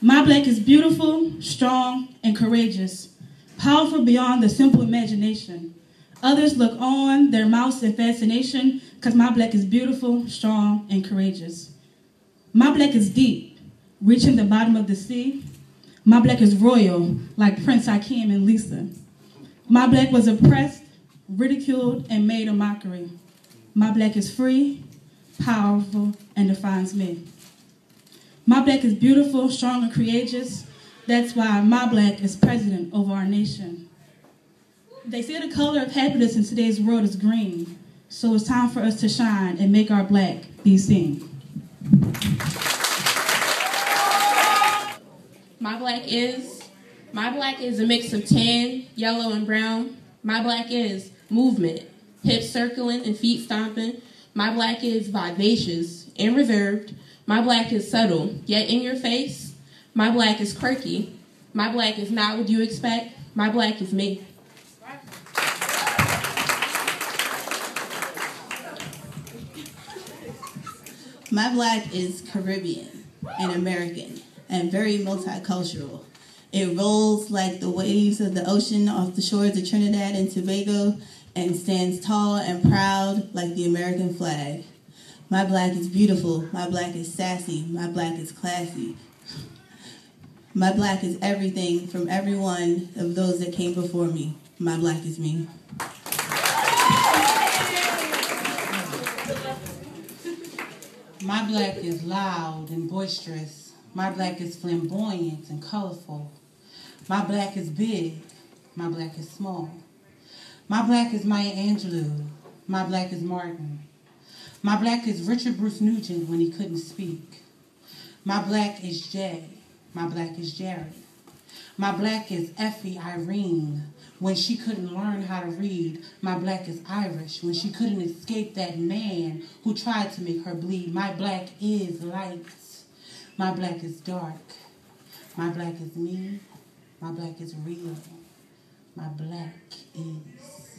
My black is beautiful, strong, and courageous, powerful beyond the simple imagination. Others look on, their mouths in fascination, because my black is beautiful, strong, and courageous. My black is deep, reaching the bottom of the sea. My black is royal, like Prince Hakeem and Lisa. My black was oppressed, ridiculed, and made a mockery. My black is free, powerful, and defines me. My black is beautiful, strong, and courageous. That's why my black is president over our nation. They say the color of happiness in today's world is green, so it's time for us to shine and make our black be seen. My black is, my black is a mix of tan, yellow, and brown. My black is movement, hips circling and feet stomping. My black is vivacious and reserved. My black is subtle, yet in your face. My black is quirky. My black is not what you expect. My black is me. My black is Caribbean and American and very multicultural. It rolls like the waves of the ocean off the shores of Trinidad and Tobago and stands tall and proud like the American flag. My black is beautiful. My black is sassy. My black is classy. My black is everything from every one of those that came before me. My black is me. My black is loud and boisterous. My black is flamboyant and colorful. My black is big. My black is small. My black is Maya Angelou. My black is Martin. My black is Richard Bruce Nugent when he couldn't speak. My black is Jay. My black is Jared. My black is Effie Irene when she couldn't learn how to read. My black is Irish when she couldn't escape that man who tried to make her bleed. My black is light. My black is dark. My black is me. My black is real. My black is.